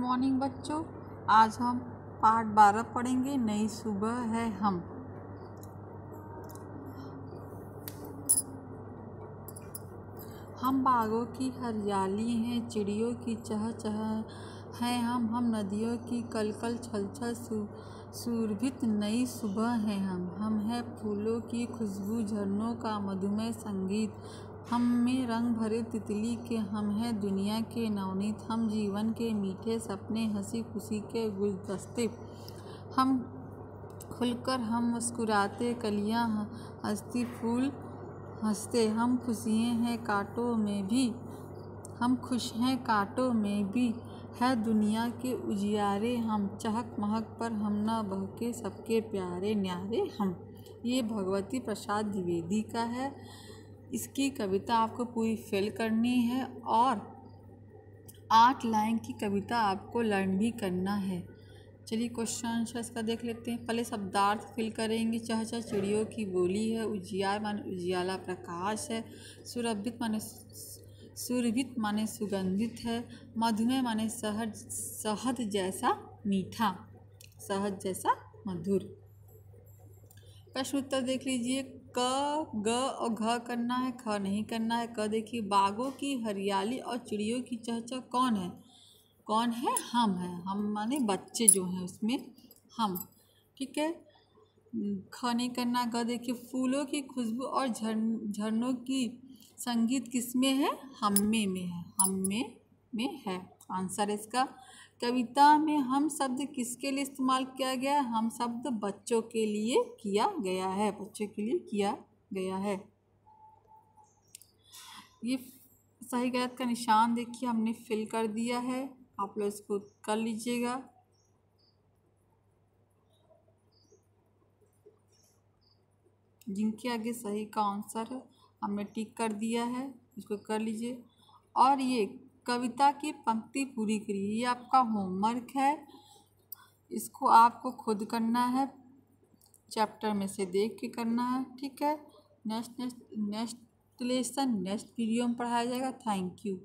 Morning बच्चों, आज हम पार्ट बारह पढ़ेंगे, नई सुबह है हम। हम बागों की हरियाली हैं, चिड़ियों की चह चह हैं हम हम नदियों की कलकल छल छल सुरभित नई सुबह हैं हम। हम हैं फूलों की खुशबू, झरनों का मधुमेह संगीत हम में रंग भरे तितली के हम हैं दुनिया के नवनीत। हम जीवन के मीठे सपने, हँसी खुशी के गुलदस्ते। हम खुलकर हम मुस्कुराते, कलियाँ हंसती, फूल हँसते। हम खुशियाँ हैं कांटों में भी। हम खुश हैं कांटों में भी। है दुनिया के उजियारे हम। चहक महक पर हम न बहके सबके प्यारे न्यारे हम। ये भगवती प्रसाद द्विवेदी का है। इसकी कविता आपको पूरी फिल करनी है और आठ लाइन की कविता आपको लर्न भी करना है। चलिए क्वेश्चन आंसर इसका देख लेते हैं। पहले शब्दार्थ फिल करेंगे। चह चह चिड़ियों की बोली है। उजियार माने उजियाला प्रकाश है। सुरभित माने सुरभित माने सुगंधित है। मधुमेह माने सहज सहद जैसा मीठा शहद जैसा मधुर। प्रश्न उत्तर देख लीजिए। क, ग और घ करना है, ख नहीं करना है। क देखिए, बागों की हरियाली और चिड़ियों की चहचह कौन है? कौन है? हम हैं। हम माने बच्चे जो हैं उसमें हम। ठीक है? ख नहीं करना, ग देखिए, फूलों की खुशबू और झरन, झरनों की संगीत किसमें है? हम में में है। हम में में है। आंसर इसका। कविता में हम शब्द किसके लिए इस्तेमाल किया गया है? हम शब्द बच्चों के लिए किया गया है, बच्चों के लिए किया गया है। ये सही गलत का निशान देखिए, हमने फिल कर दिया है। आप लोग इसको कर लीजिएगा। जिनके आगे सही का आंसर है, हमने टिक कर दिया है, इसको कर लीजिए। और ये कविता की पंक्ति पूरी करिए। ये आपका होमवर्क है। इसको आपको खुद करना है। चैप्टर में से देख के करना है, ठीक है? Next next next lesson next video में पढ़ाया जाएगा। Thank you